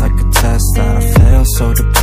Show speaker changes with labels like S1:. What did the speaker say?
S1: like a test that I fail so depressed